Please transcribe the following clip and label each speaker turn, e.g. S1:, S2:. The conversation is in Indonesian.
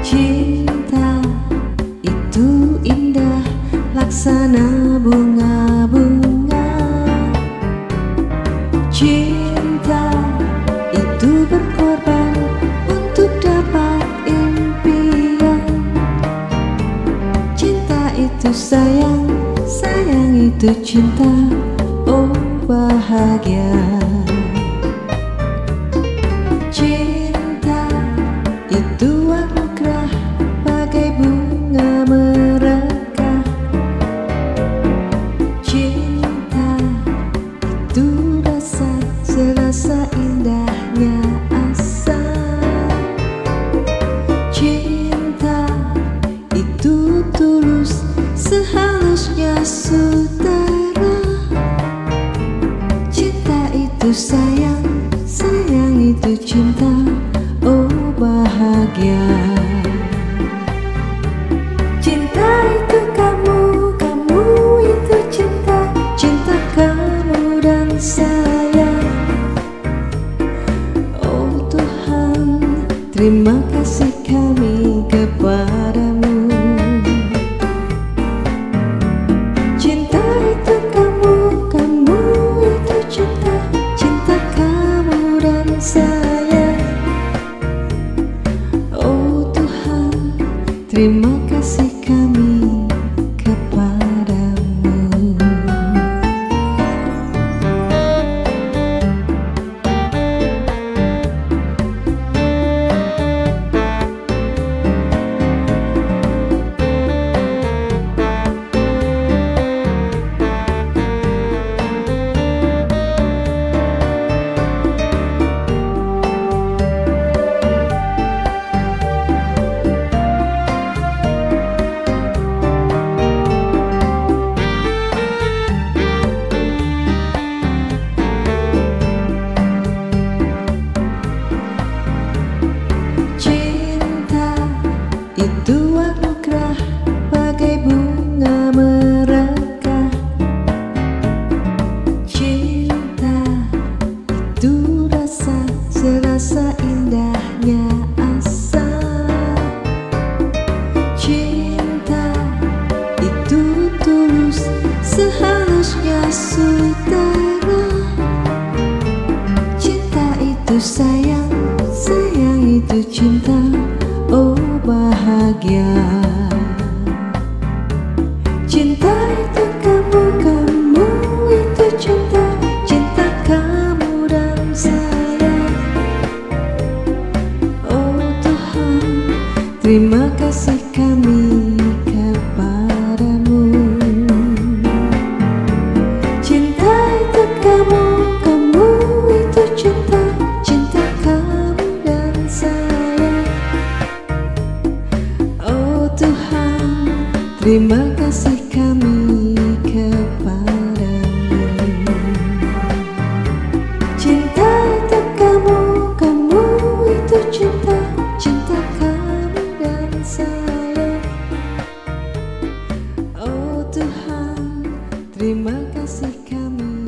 S1: Cinta itu indah laksana bunga-bunga. Cinta itu berkorban untuk dapat impian. Cinta itu sayang, sayang itu cinta. Oh bahagia. Sayang, sayang itu cinta. Oh bahagia terima kasih kami tulus sehalusnya sutera Cinta itu sayang, sayang itu cinta. Oh bahagia. Cinta itu kamu, kamu itu cinta. Cinta kamu dan saya. Oh Tuhan, terima kasih kami terima kasih kami kepadamu. Cinta itu kamu, kamu itu cinta Cinta kamu dan saya. Oh Tuhan, terima kasih kami